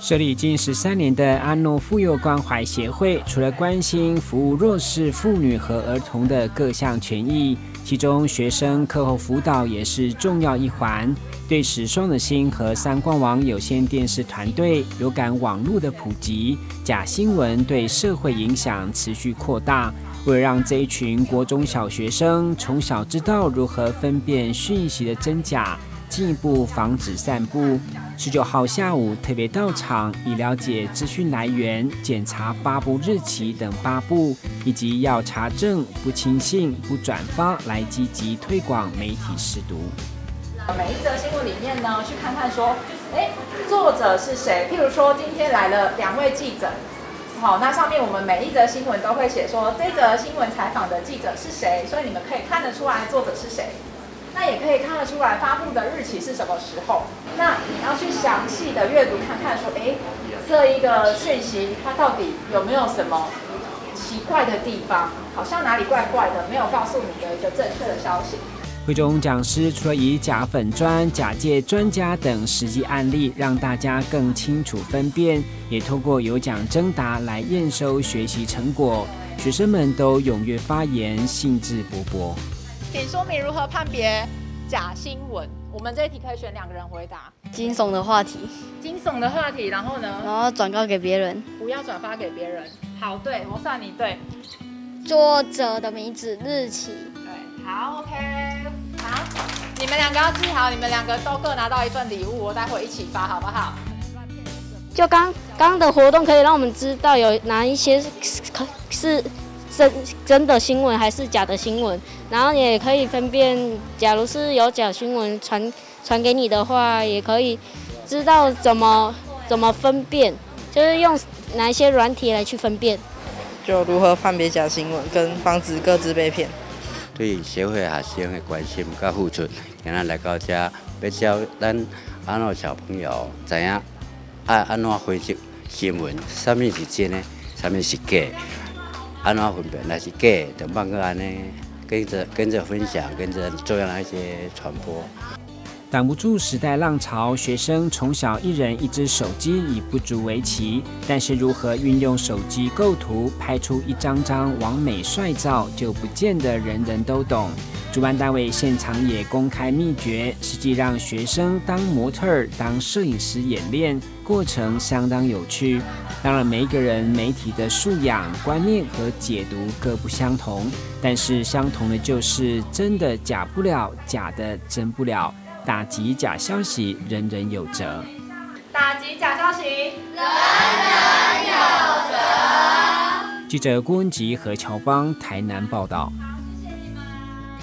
设立近十三年的阿诺妇幼关怀协会，除了关心服务弱势妇女和儿童的各项权益，其中学生课后辅导也是重要一环。对时双的心和三光网有线电视团队有感网络的普及，假新闻对社会影响持续扩大，为了让这一群国中小学生从小知道如何分辨讯息的真假。进一步防止散布。十九号下午特别到场，以了解资讯来源、检查发布日期等八步，以及要查证、不轻信、不转发，来积极推广媒体试读。每一则新闻里面呢，去看看说，哎，作者是谁？譬如说，今天来了两位记者，好，那上面我们每一则新闻都会写说，这则新闻采访的记者是谁，所以你们可以看得出来作者是谁。那也可以看得出来发布的日期是什么时候。那你要去详细的阅读看看，说，哎，这一个讯息它到底有没有什么奇怪的地方？好像哪里怪怪的，没有告诉你的一个正确的消息。会中讲师除了以假粉砖、假借专家等实际案例，让大家更清楚分辨，也通过有奖征答来验收学习成果。学生们都踊跃发言，兴致勃勃。请说明如何判别假新闻。我们这一题可以选两个人回答。惊悚的话题，惊悚的话题，然后呢？然后转告给别人，不要转发给别人。好，对我算你对。作者的名字、日期。对，好，OK，好，你们两个要记好，你们两个都各拿到一份礼物，我待会一起发，好不好？就刚刚的活动可以让我们知道有哪一些可是。真真的新闻还是假的新闻，然后也可以分辨，假如是有假新闻传传给你的话，也可以知道怎么怎么分辨，就是用哪一些软体来去分辨，就如何判别假新闻，跟防止各自被骗。对社会学生的关心跟付出，今日来到这，要教咱安怎小朋友知影爱安怎分析新闻，什么是真的，什么是假。安怎分辨那是假，等半个安呢，跟着跟着分享，跟着做那些传播。挡不住时代浪潮，学生从小一人一只手机已不足为奇，但是如何运用手机构图，拍出一张张完美帅照，就不见得人人都懂。主办单位现场也公开秘诀，实际让学生当模特、当摄影师演练，过程相当有趣。当然，每一个人媒体的素养、观念和解读各不相同，但是相同的就是真的假不了，假的真不了。打击假消息，人人有责。打击假消息，人人有责。记者郭文吉和乔邦台南报道。